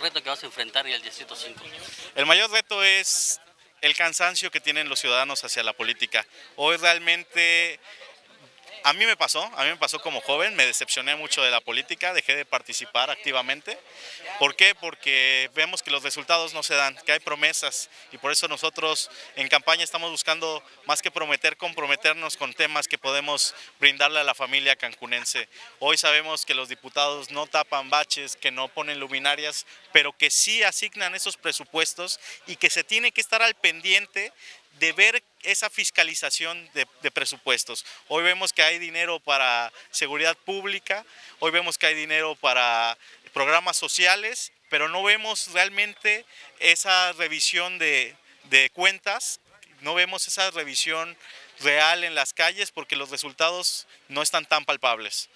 reto que vas a enfrentar en el Distrito 5? El mayor reto es el cansancio que tienen los ciudadanos hacia la política. Hoy realmente a mí me pasó, a mí me pasó como joven, me decepcioné mucho de la política, dejé de participar activamente. ¿Por qué? Porque vemos que los resultados no se dan, que hay promesas y por eso nosotros en campaña estamos buscando más que prometer, comprometernos con temas que podemos brindarle a la familia cancunense. Hoy sabemos que los diputados no tapan baches, que no ponen luminarias, pero que sí asignan esos presupuestos y que se tiene que estar al pendiente de ver esa fiscalización de, presupuestos. Hoy vemos que hay dinero para seguridad pública, hoy vemos que hay dinero para programas sociales, pero no vemos realmente esa revisión de, cuentas, no vemos esa revisión real en las calles porque los resultados no están tan palpables.